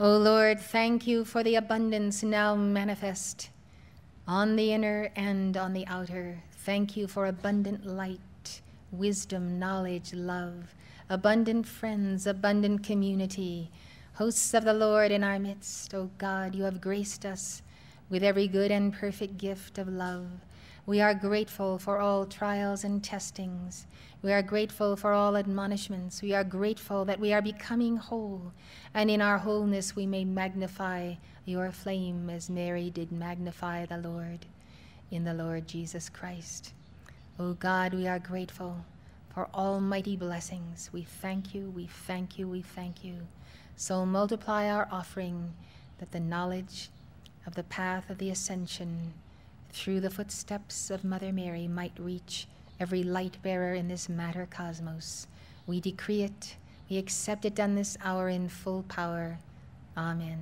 O Lord, thank you for the abundance now manifest on the inner and on the outer. Thank you for abundant light, wisdom, knowledge, love, abundant friends, abundant community, hosts of the Lord in our midst. O God, you have graced us with every good and perfect gift of love. We are grateful for all trials and testings. We are grateful for all admonishments. We are grateful that we are becoming whole, and in our wholeness we may magnify your flame as Mary did magnify the Lord in the Lord Jesus Christ. O oh God, we are grateful for almighty blessings. We thank you, we thank you, we thank you. So multiply our offering that the knowledge of the path of the ascension through the footsteps of Mother Mary might reach every light bearer in this matter cosmos. We decree it, we accept it done this hour in full power. Amen.